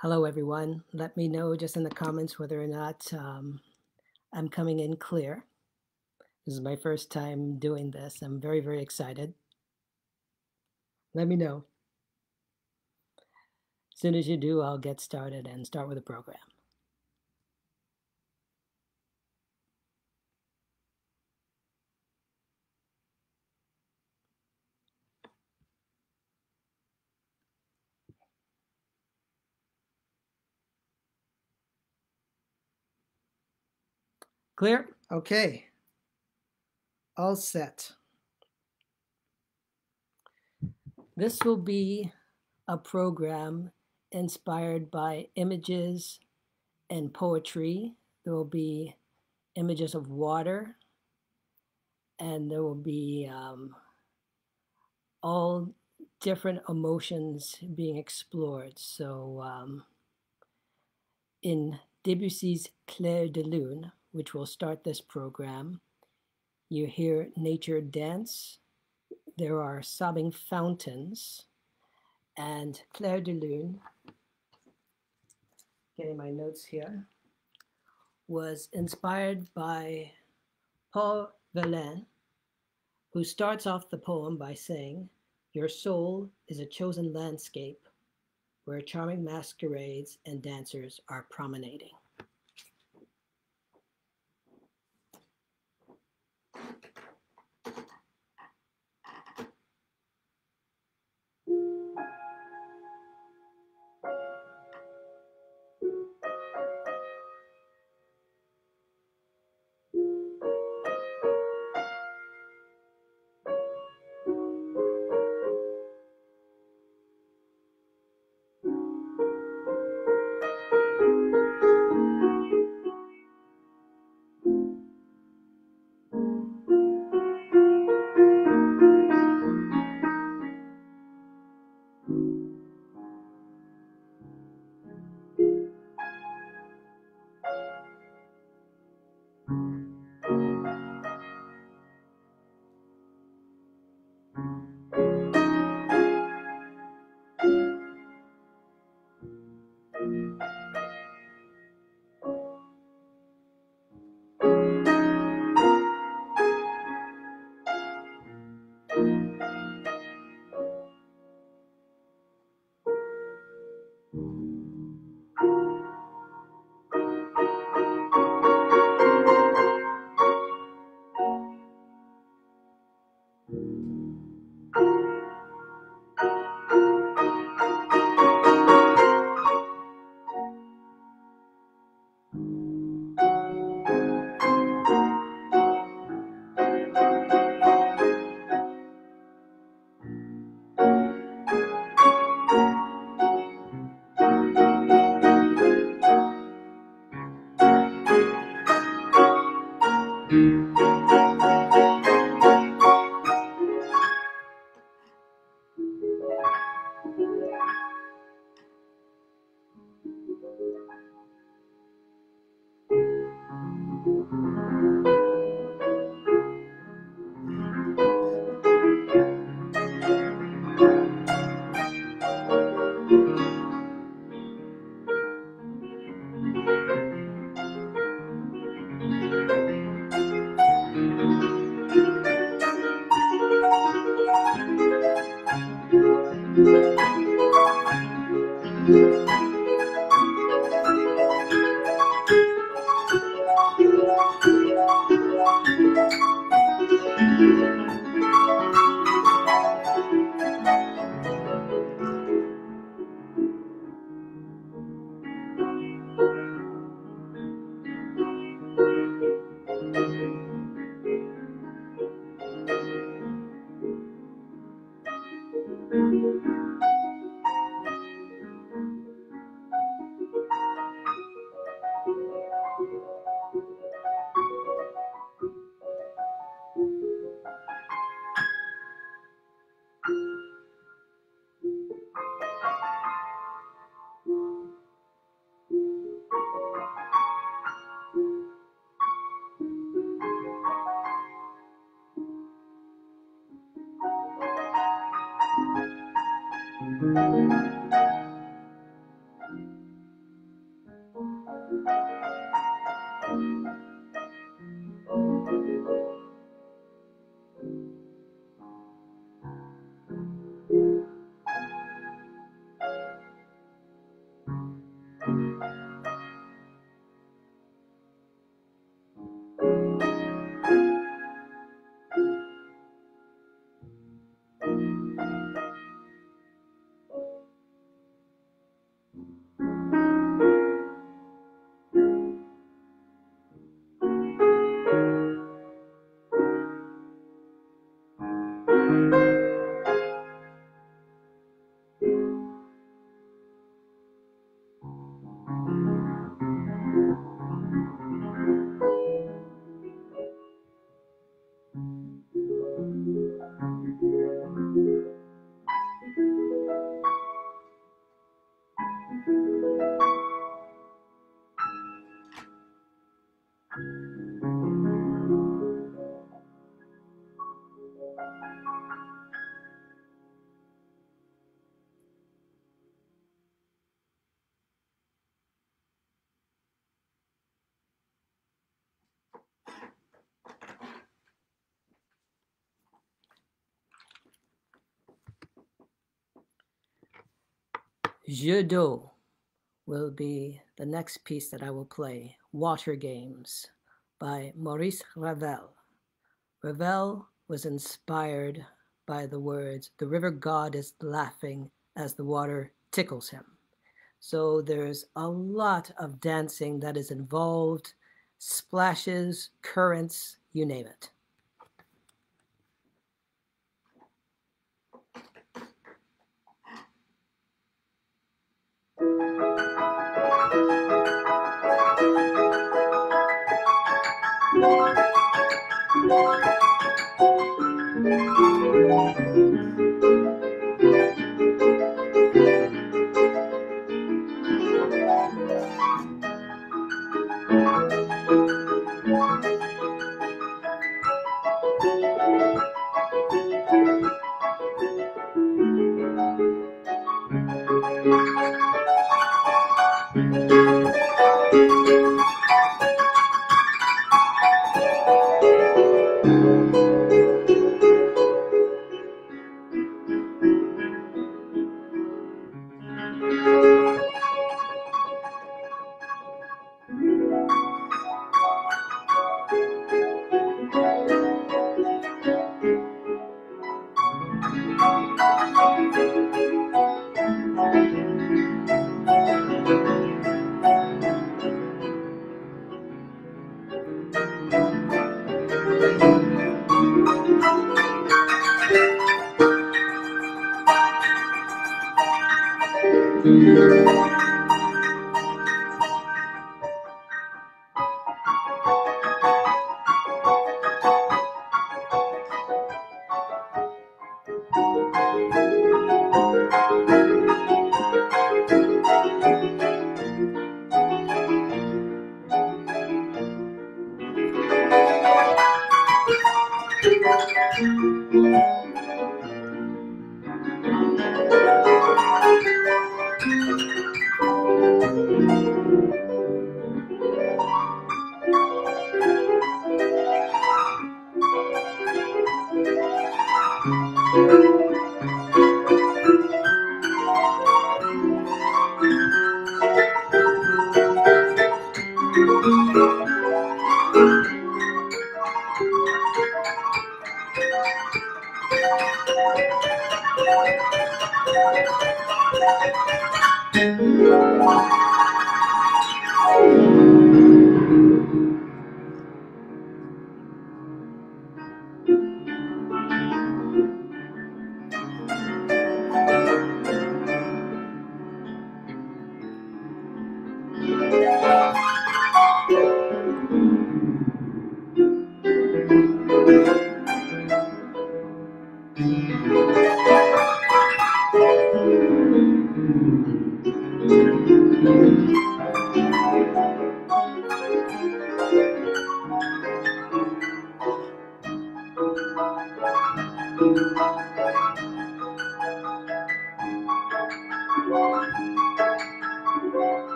Hello, everyone. Let me know just in the comments whether or not um, I'm coming in clear. This is my first time doing this. I'm very, very excited. Let me know. As soon as you do, I'll get started and start with the program. Clear? Okay. All set. This will be a program inspired by images and poetry. There will be images of water, and there will be um, all different emotions being explored. So, um, in Debussy's Clair de Lune, which will start this program. You hear nature dance. There are sobbing fountains. And Clair de Lune, getting my notes here, was inspired by Paul Verlaine, who starts off the poem by saying, Your soul is a chosen landscape where charming masquerades and dancers are promenading. Jeux d'eau will be the next piece that I will play, Water Games by Maurice Ravel. Ravel was inspired by the words, the river god is laughing as the water tickles him. So there's a lot of dancing that is involved, splashes, currents, you name it.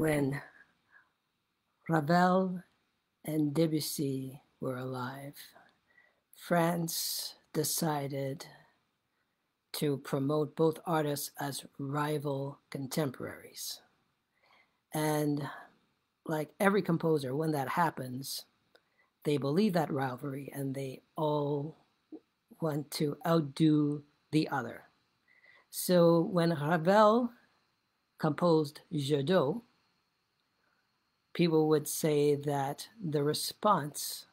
When Ravel and Debussy were alive, France decided to promote both artists as rival contemporaries. And like every composer, when that happens, they believe that rivalry and they all want to outdo the other. So when Ravel composed d'eau, people would say that the response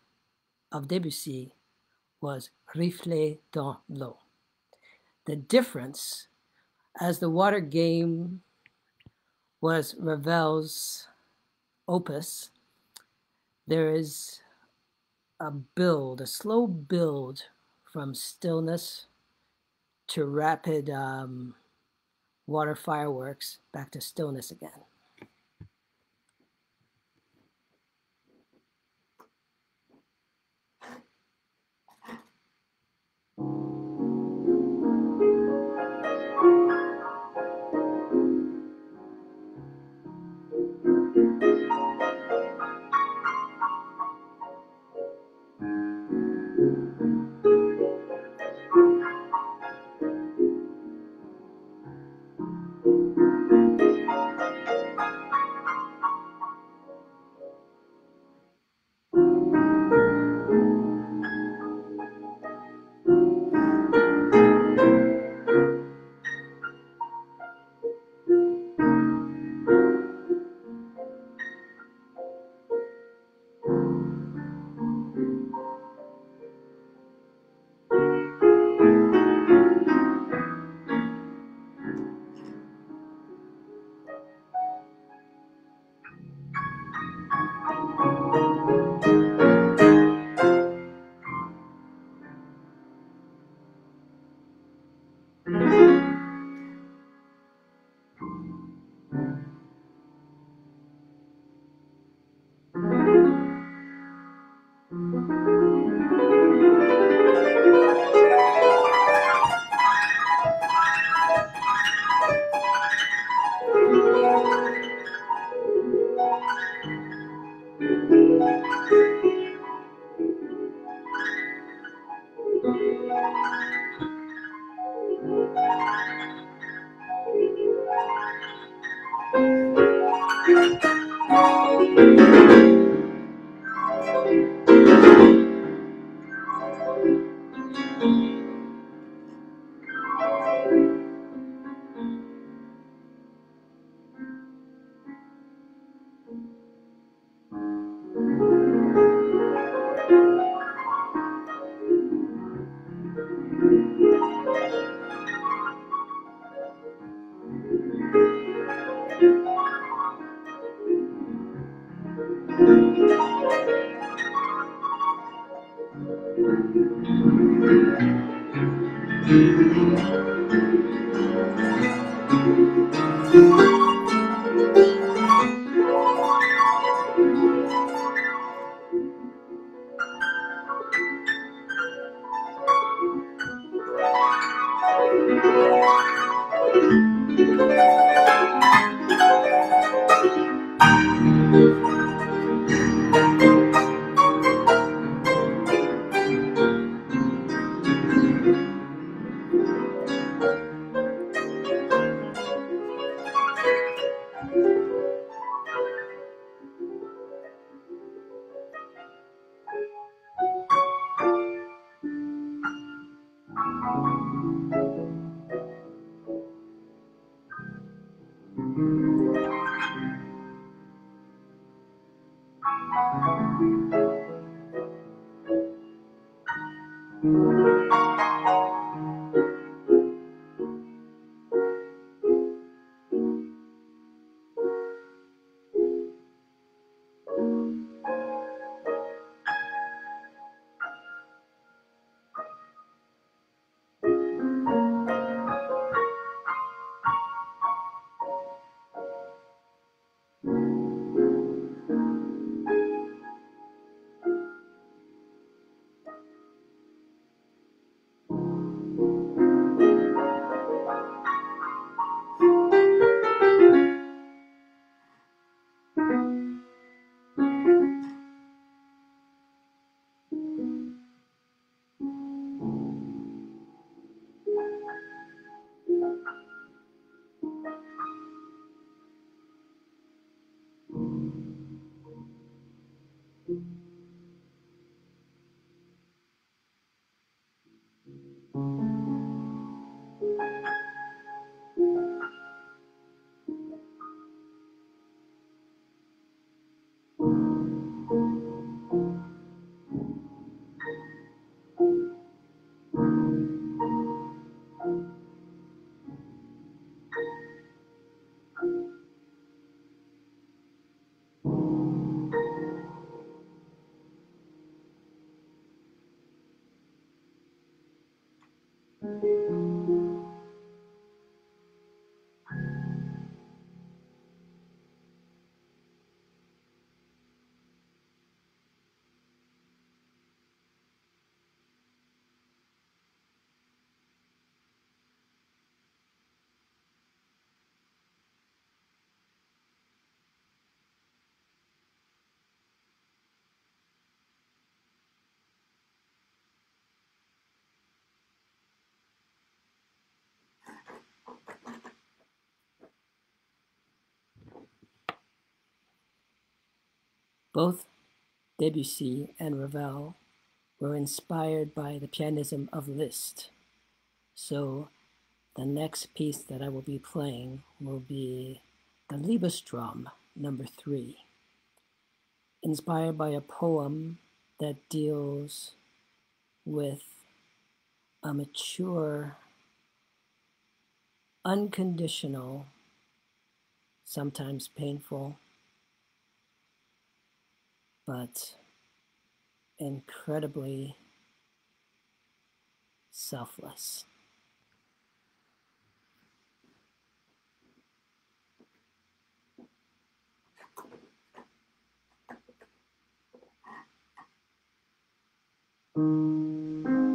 of Debussy was Reflets dans l'eau. The difference, as the water game was Ravel's opus, there is a build, a slow build from stillness to rapid um, water fireworks back to stillness again. Both Debussy and Ravel were inspired by the pianism of Liszt. So the next piece that I will be playing will be the Liebestraum number three, inspired by a poem that deals with a mature, unconditional, sometimes painful, but incredibly selfless. Mm-hmm.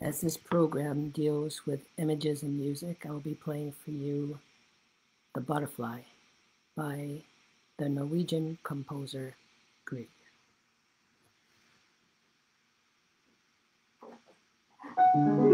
As this program deals with images and music, I will be playing for you The Butterfly by the Norwegian composer Grieg. I'll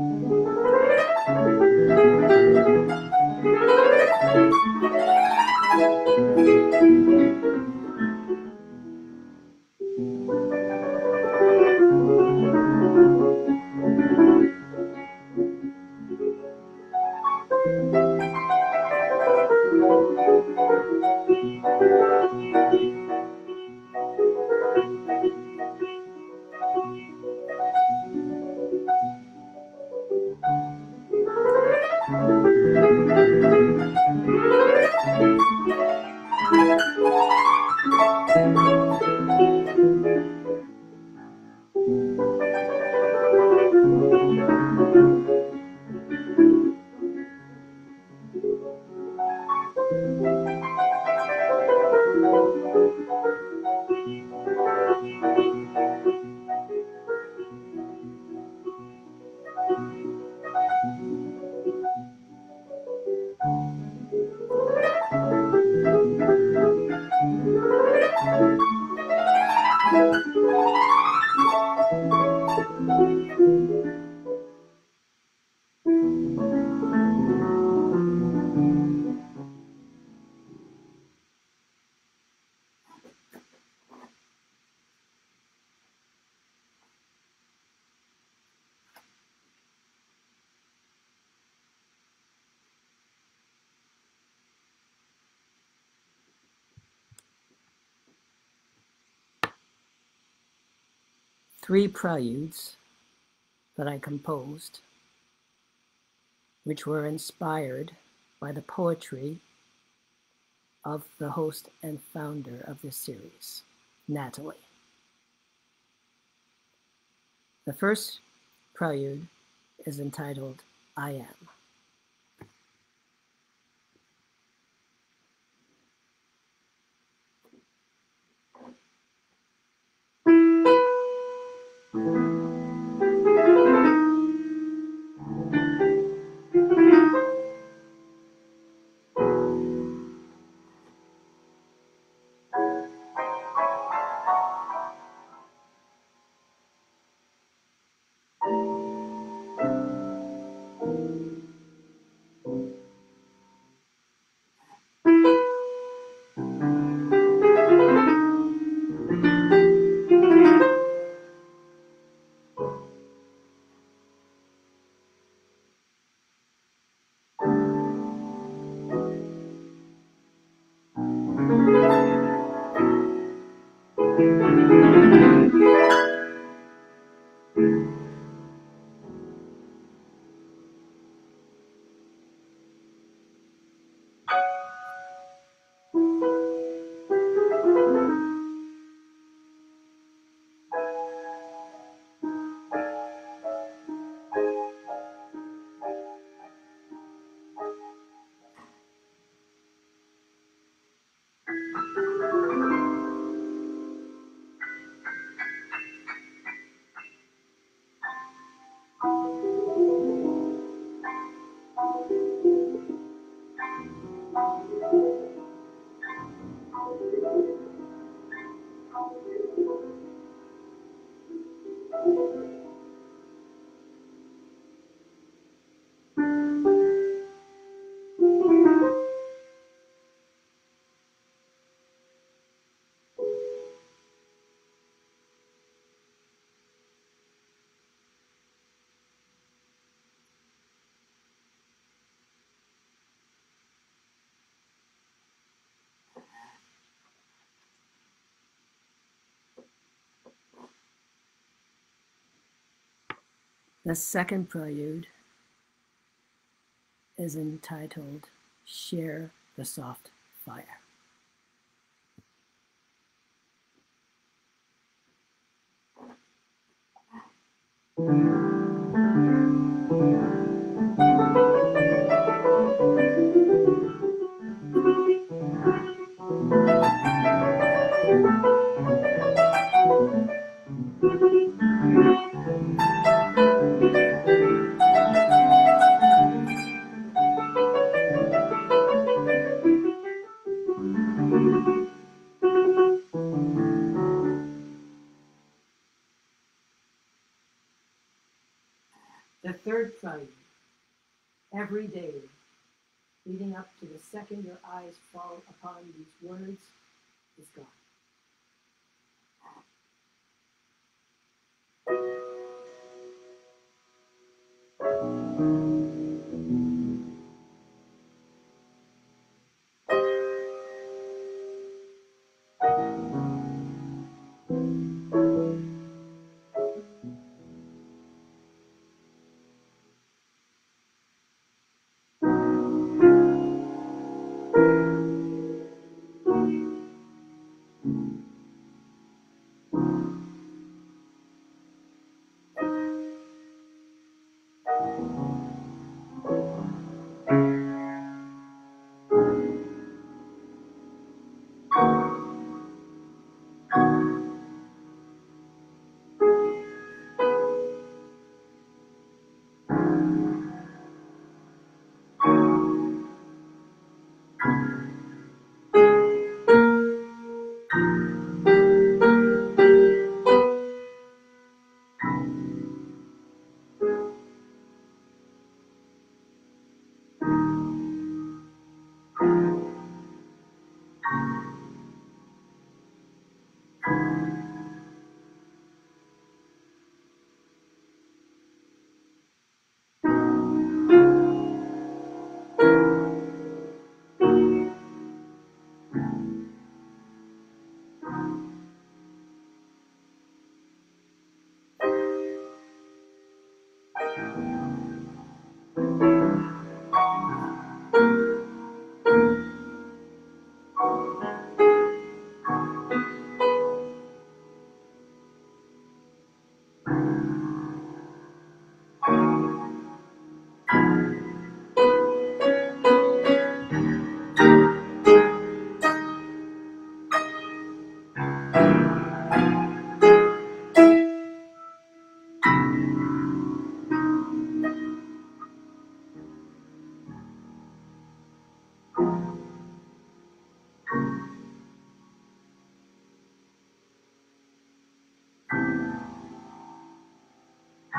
Mm-hmm. Three preludes that I composed, which were inspired by the poetry of the host and founder of this series, Natalie. The first prelude is entitled I Am. The second prelude is entitled Share the Soft Fire. The every day, leading up to the second your eyes fall upon these words, is gone.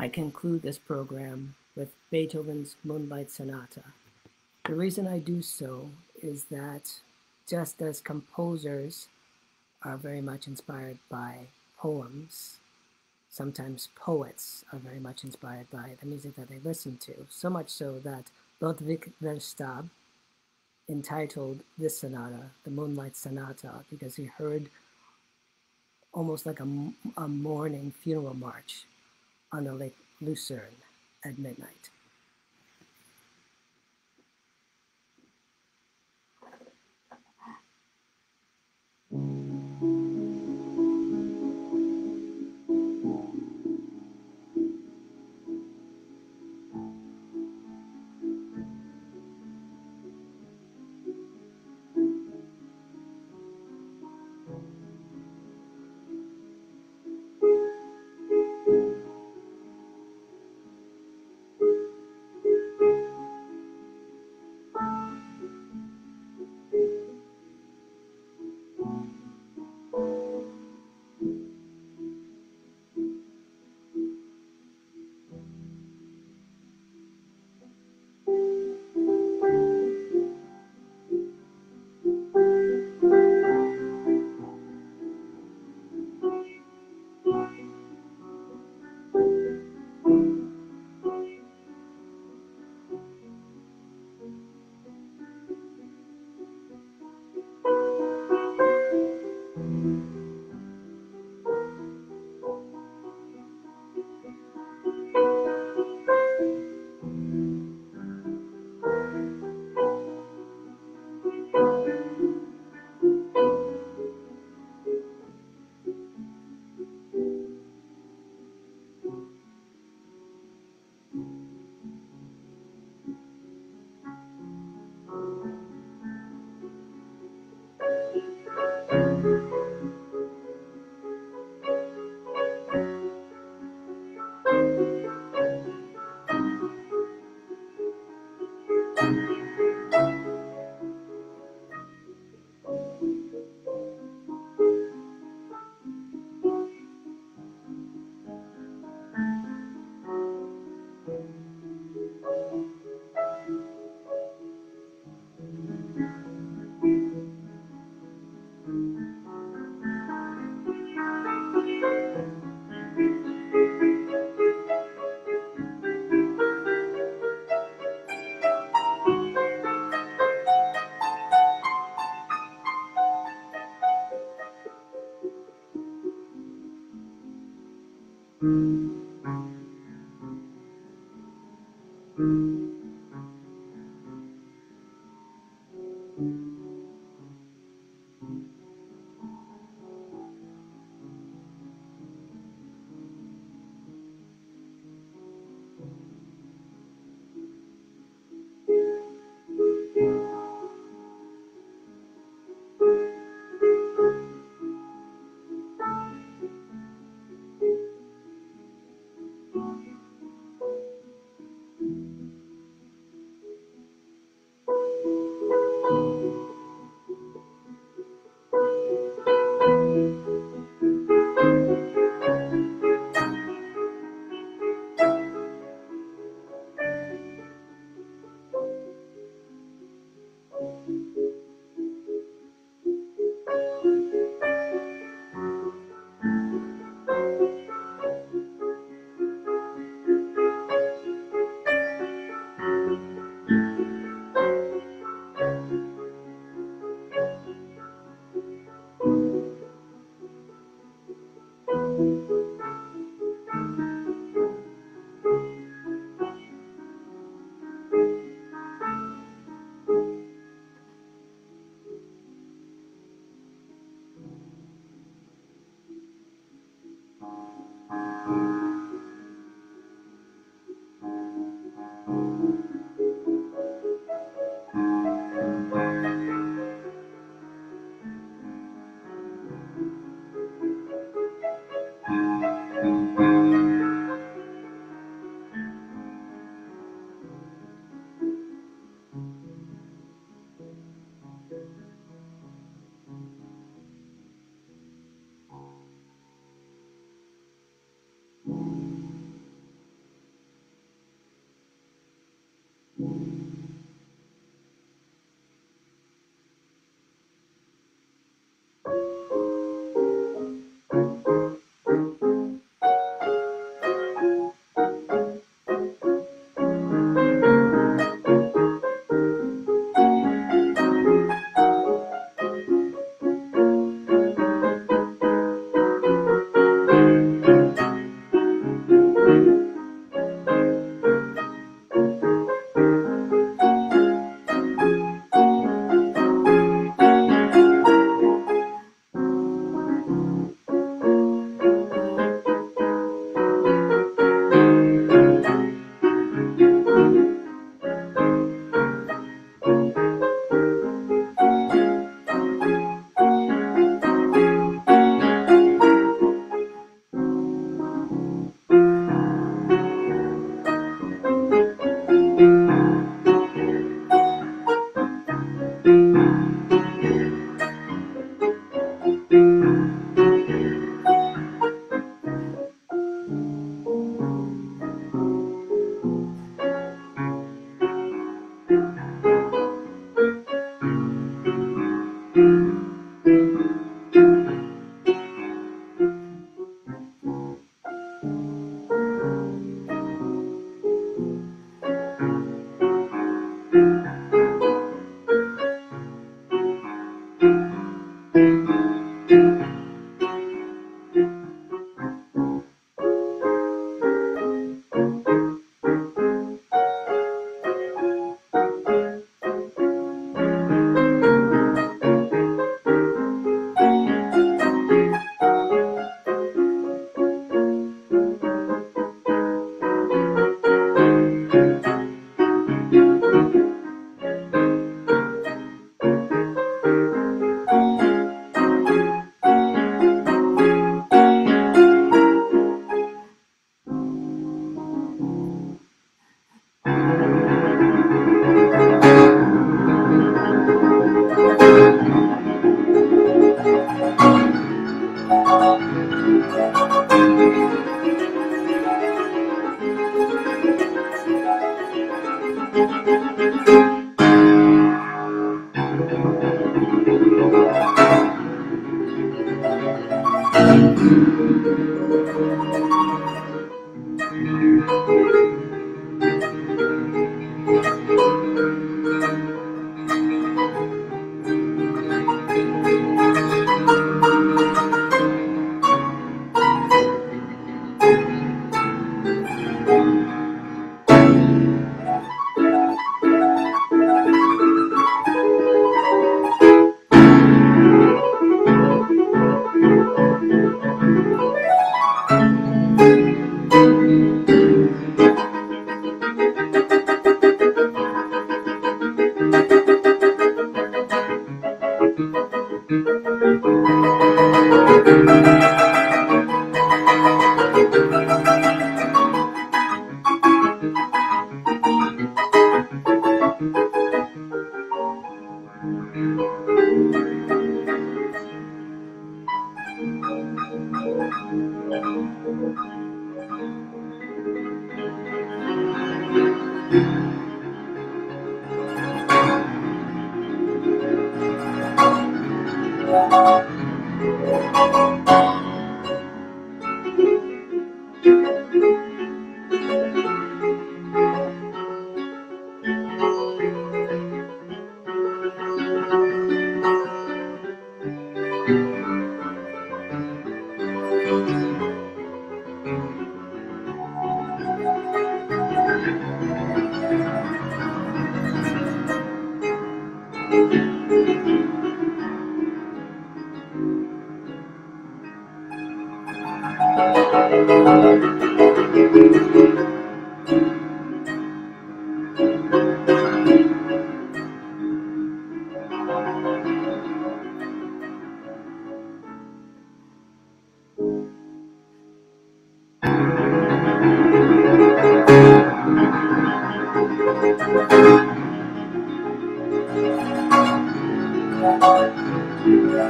I conclude this program with Beethoven's Moonlight Sonata. The reason I do so is that just as composers are very much inspired by poems, sometimes poets are very much inspired by the music that they listen to, so much so that Ludwig Rellstab entitled this sonata, the Moonlight Sonata, because he heard almost like a, a mourning funeral march on the Lake Lucerne at midnight.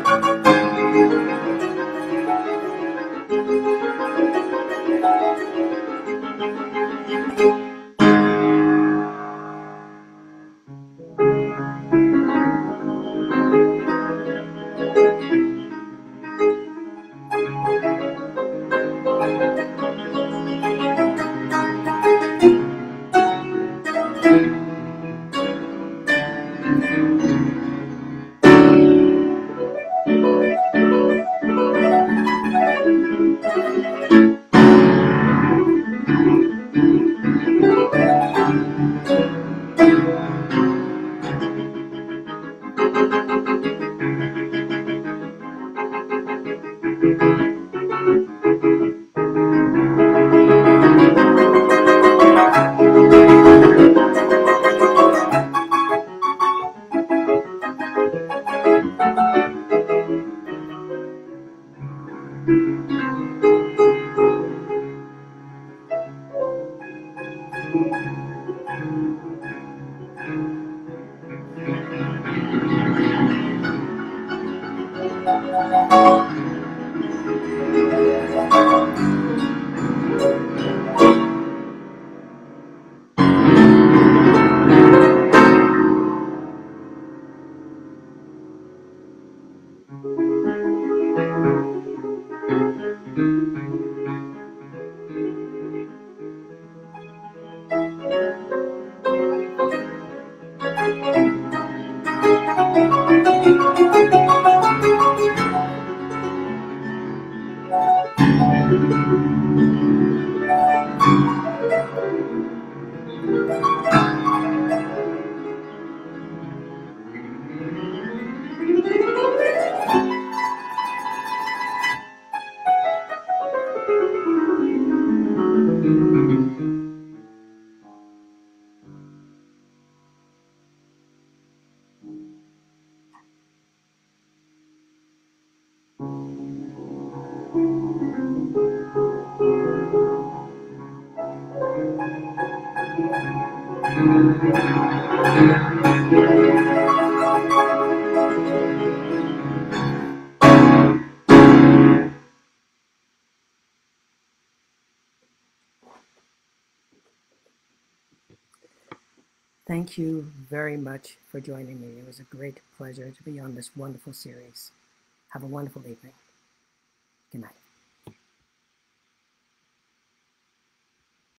Música Thank you very much for joining me. It was a great pleasure to be on this wonderful series. Have a wonderful evening. Good night.